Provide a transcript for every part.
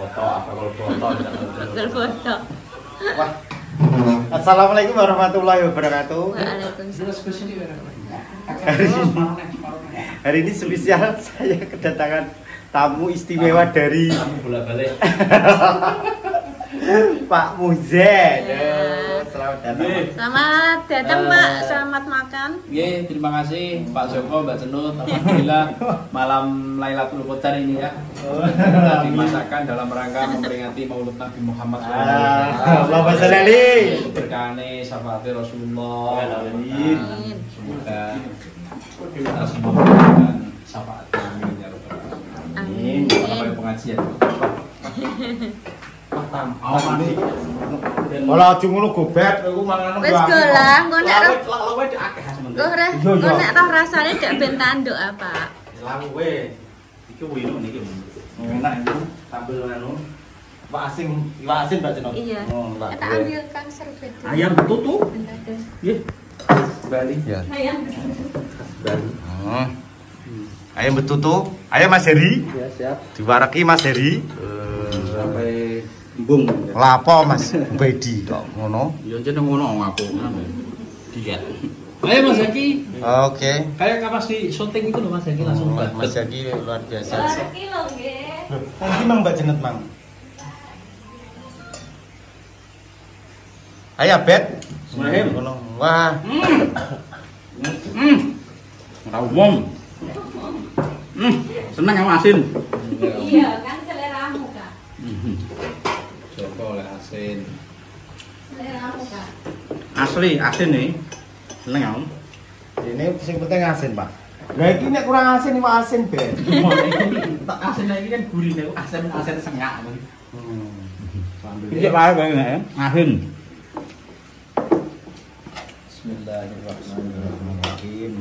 apa kalau foto foto. Wah. Assalamualaikum warahmatullahi wabarakatuh. Waalaikumsalam. Hari ini, hari ini spesial saya kedatangan tamu istimewa dari Pak Muzet. Ya. Selamat datang. Nggih. Selamat datang Eh. Pak, selamat makan. Nggih, terima kasih Pak Joko, Mbak Cenut. Alhamdulillah malam Lailatul Qadar ini ya. Kita dimasakkan dalam rangka memperingati Maulid Nabi Muhammad Ah, Allahumma sholli alaihi. Berkane syafaat Rasulullah. Amin. Amin. Semoga kita semua mendapatkan syafaat amin ya rabbal alamin. Amin. Sampai pengajian. Aja ngono gobet, aku mangan Wis go lah, engko nek roh Lawe akeh sementara. Iya, engko iya. nek roh rasane ndak ben tanduk apa. Lawe. Iki wino niki. Enak itu sambil anu. Pak asing, Pak asin Mbak. Iya. Oh, Mbak. Kita ambil Kang. Ayam betutu. Bentar deh. Nggih. Bali. Ya. Ayam. Bali. Oh. Ayam betutu. Ayam Mas Heri. Ya, siap. Diwaraki Mas Heri. Sampai embung. Lapo Mas Bedi kok ngono. Ya jeneng ngono aku. Diet. Ayo Mas Zaki. Oke. Kayak kapas di syuting itu loh Mas Zaki langsung Oh, banget. Mas Jaki luar biasa. Dua kilo nggih. Nanti Mang Mbak Jenet Mang. Ayo Bet. Ngono. Wah, Hmm. Ora umum. Hmm, seneng yang asin. Iya, kan seleramu, Kak. Joko oleh asin. Seleramu, Kak. Asli asin nih. Seneng aku. ini sing penting asin, Pak. Lah iki nek kurang asin iki asin, Bet. Tak asin lagi kan gurih nih. Asin asin sengak. Hmm. Iki wae wae ya. Asin. Bismillahirrahmanirrahim.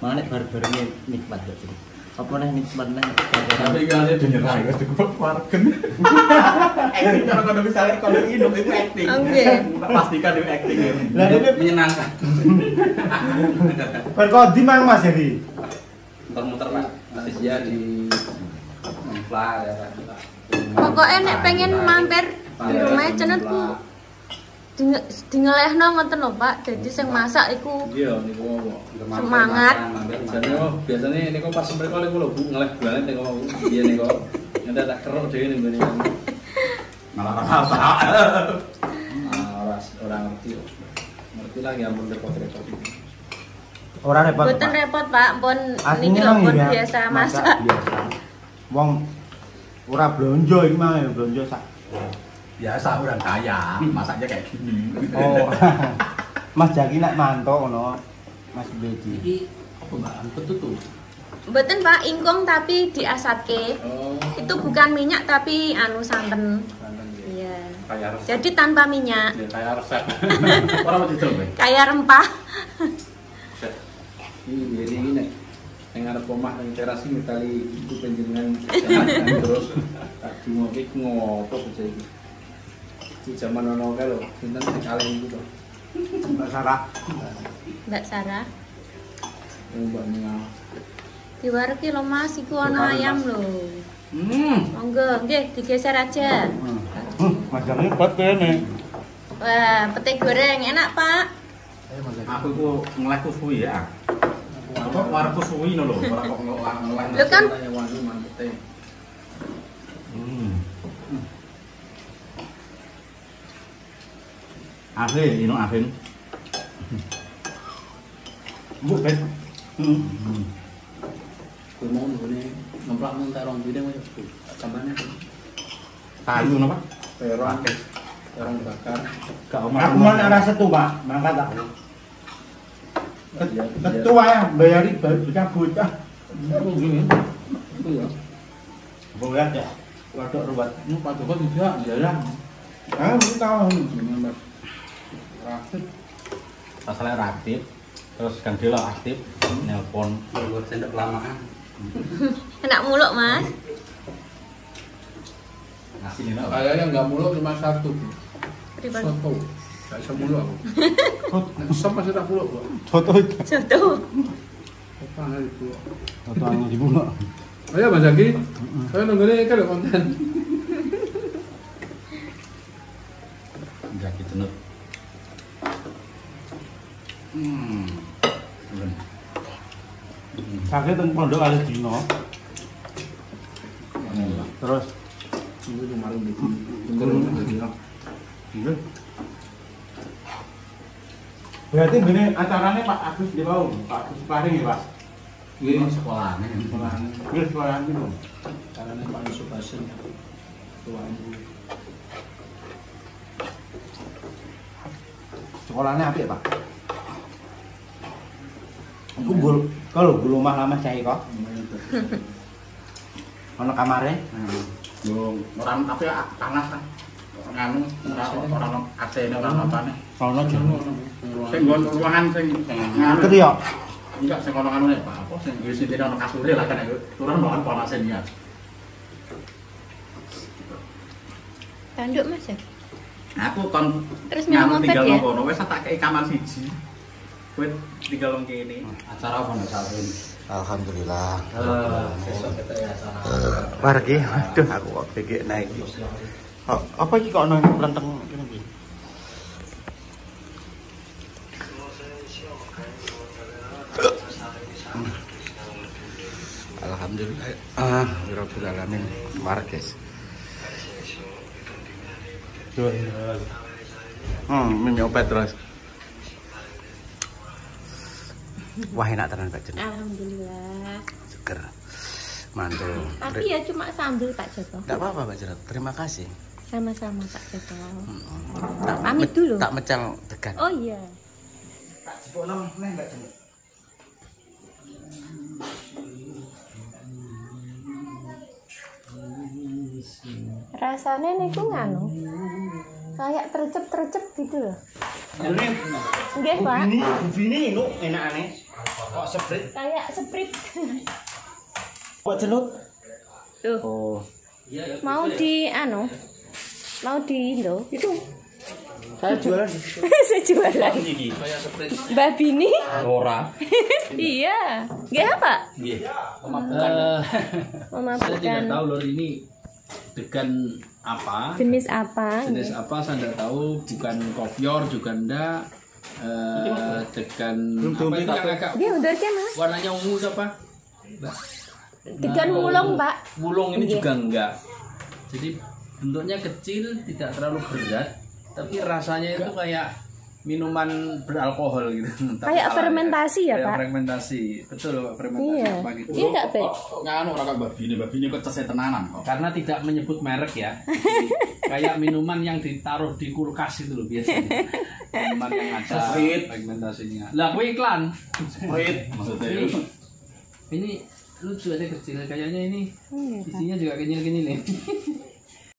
Mana barbarnya nikmat gak sih? Apa nih nikmat nih? Tapi kalau dia nyerah, ya cukup wargen. Acting kalau kalau misalnya kalau hidup itu acting. Pastikan itu acting. ya. Ini- menyenangkan. Berkodi Mang Mas Heri. Muter-muter pak. Asia di Mempla ya. Pokoknya nek pengen mampir di rumah cenut ku di- dingelehno ngoten lho Pak. Jadi sing masak iku Iya, niku. Semangat. Biasanya oh, biasanya niku pas mereka niku lho Bu ngeleh banget niku mau. Iya niku. Nanti tak keruk dhewe niku niku. Malah apa? Ah, ora ora ngerti. Ngerti lagi ampun repot-repot. Ora repot. boten Pak. repot Pak, pun niki Aslinya lho pun ya, biasa masak. biasa. Wong ora blonjo iki mah ya blonjo sak. Biasa orang kaya, masaknya kayak gini. Oh. Mas Jaki nek mantuk ngono. Mas Bedi. Iki apa Mbak? Betul tuh. Boten Pak, ingkung tapi diasatke. Oh. Itu bukan minyak tapi anu santen. Santan ya. Iya. Resep. Jadi tanpa minyak, Ya, kayak resep. Orang mau dicoba. kayak rempah. Ini jadi ini nih. Yang ada pomah yang teras ini kali itu penjenengan terus tak cuma iki ngopo saja. Di zaman ono kae lho, sinten sing kalih iku to. Mbak Sarah. Mbak Sarah, Mbak Nia. diwareki lho Mas, iku ana ayam lho. Hmm. Monggo, nggih digeser aja. Hmm, Mas Jaki buat kene. Wah, pete goreng enak Pak. Aku iku ngeleh ku suwi ya. Apa warku suwi no lho, ora kok ngeleh. Lho kan- Asin, ini asin. Bu Bet. Hmm. Kuwi mau ngene ngemplak nang terong dine mau tambane. Kayu napa? Terong. Terong bakar. Gak omah. Aku mau nek ora setu, Pak. Mangkat aku. Iya, iya. Ketua ya, bayari bocah bocah. Oh, gini. Itu ya. Boleh ya. Waduh ruwet. Ini Pak Joko tidak jalan. Ah, mesti tahu. Ini Mas. Rakit. Masalah rakit. Terus Kang Dela aktif nelpon. Buat sendok kelamaan. Enak muluk Mas. Ini? Kayaknya nggak muluk cuma satu. Soto. Gak bisa muluk aku. Sop masih tak muluk kok. Foto Jodoh. Apa hari muluk? anu di bunga. Ayo Mas Zaki. Ayo nunggu nih kan konten. Enggak gitu nut. Hmm. Sakit teng pondok kali dino. Terus Itu kemarin di. Berarti gini acaranya Pak Agus di mau, Pak Agus Paring ya Pak. Ini sekolahnya. Nggih sekolah ini lho. Karena Pak Yusuf Hasan tuan Sekolahnya apa ya Pak? Aku bul, kalau bulu rumah lama saya kok. Ono kamare. Yo, orang tapi panas kan. Nganu, orang orang AC ini orang apa nih? Ono jono. Sing nggon ruangan sing nganu. Ngerti ya? Enggak sing ono anu Pak. Apa sing wis sing ono kasure lah kan itu. Turun banget panasnya niat. Tanduk Mas ya. Aku kon Terus minum obat tinggal ya? nang kono wis tak kei kamar siji. Kowe tinggal nang kene. Acara apa nek saat ini? Alhamdulillah. Eh, besok kita ya acara. Wargi, aduh aku kok pikir naik. Oh, apa iki kok ono plenteng kene iki? Alhamdulillah. Ah, rabbil alamin. Marques. Hmm, minum obat terus. Wah enak tenan Pak Jen. Alhamdulillah. Seger. Mantul. Tapi ya cuma sambil Pak Joko. Enggak apa-apa Pak Jarot. Terima kasih. Sama-sama Pak Joko. Tak Pamit dulu. Tak mecal tegan. Oh iya. Tak nang neh Mbak Jen. Rasanya niku nganu. Kayak tercep-tercep gitu loh. Ini Nggih, Pak. ini ini ini enakane. Kok seprit? Kayak sprite. Kok jenut? Tuh, Oh. mau di anu? Mau di Indo? Itu Saya jualan. saya jualan. Mbak Bini? ora. iya. Nggih apa? Nggih. Eh, Saya tidak tahu lor ini degan apa, jenis apa? jenis apa saya tidak tahu, bukan kopior juga enggak. Eh, degan apa itu yang agak Dia udah kan, Mas? warnanya ungu apa? Degan mulung, Pak. Wulung ini Iya. juga enggak. Jadi bentuknya kecil, tidak terlalu berat, tapi rasanya itu kayak minuman beralkohol gitu. Kayak salah fermentasi ya, Kayak Pak? fermentasi. Betul, Pak, fermentasi Iya. apa gitu. Iya enggak, Pak? Nganu ora kok babi ini, babi ini kok cese tenanan kok. Karena tidak menyebut merek ya. Jadi, kayak minuman yang ditaruh di kulkas itu loh biasanya. Minuman yang ada fermentasinya. Lah, kue iklan. Sprit maksudnya. Ini, ini lucu aja kecil kayaknya ini Iya, isinya juga kecil gini nih.